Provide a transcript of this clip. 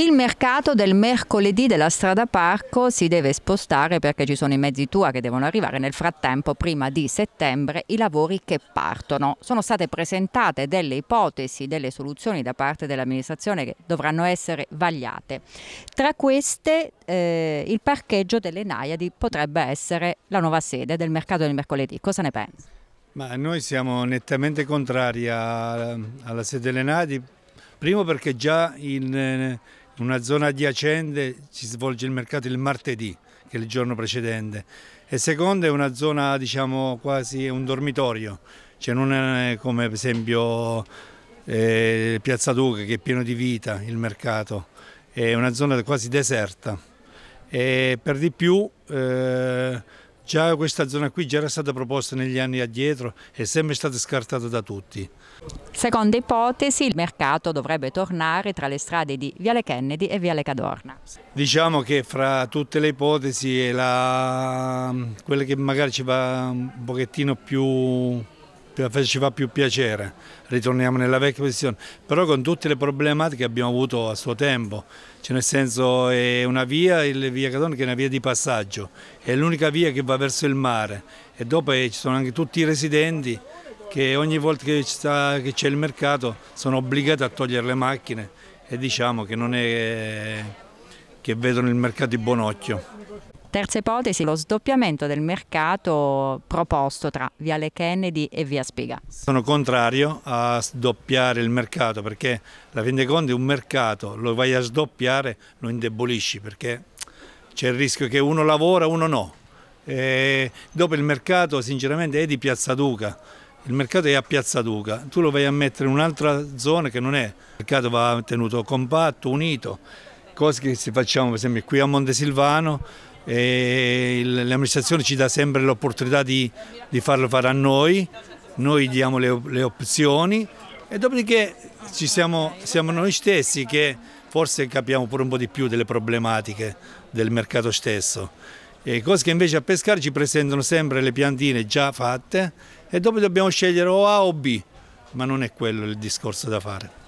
Il mercato del mercoledì della strada Parco si deve spostare perché ci sono i mezzi tua che devono arrivare nel frattempo, prima di settembre, i lavori che partono. Sono state presentate delle ipotesi, delle soluzioni da parte dell'amministrazione che dovranno essere vagliate. Tra queste eh, il parcheggio delle Naiadi potrebbe essere la nuova sede del mercato del mercoledì. Cosa ne pensi? Ma noi siamo nettamente contrari alla sede delle Naiadi, primo perché già in in una zona adiacente si svolge il mercato il martedì, che è il giorno precedente, e secondo è una zona diciamo quasi un dormitorio, cioè non è come per esempio eh, Piazza Duca che è pieno di vita il mercato, è una zona quasi deserta. E per di più eh, Già questa zona qui già era stata proposta negli anni addietro e sempre stata scartata da tutti. Seconda ipotesi, il mercato dovrebbe tornare tra le strade di Viale Kennedy e Viale Cadorna. Diciamo che fra tutte le ipotesi è la... quella che magari ci va un pochettino più ci fa più piacere, ritorniamo nella vecchia posizione, però con tutte le problematiche che abbiamo avuto a suo tempo, cioè nel senso è una via, il via Cadone che è una via di passaggio, è l'unica via che va verso il mare. E dopo ci sono anche tutti i residenti che ogni volta che c'è il mercato sono obbligati a togliere le macchine. E diciamo che non è che vedono il mercato di buon occhio. Terza ipotesi, lo sdoppiamento del mercato proposto tra Viale Kennedy e Via Spiga. Sono contrario a sdoppiare il mercato perché la Vendeconte è un mercato, lo vai a sdoppiare lo indebolisci perché c'è il rischio che uno lavora, uno no. E dopo il mercato sinceramente è di Piazza Duca, il mercato è a Piazza Duca, tu lo vai a mettere in un'altra zona che non è, il mercato va tenuto compatto, unito, cose che si facciamo per esempio qui a Montesilvano l'amministrazione ci dà sempre l'opportunità di, di, farlo fare a noi, noi diamo le, le opzioni e dopodiché siamo, siamo noi stessi che forse capiamo pure un po' di più delle problematiche del mercato stesso. E cose che invece a pescare ci presentano sempre le piantine già fatte e dopo dobbiamo scegliere o A o B, ma non è quello il discorso da fare.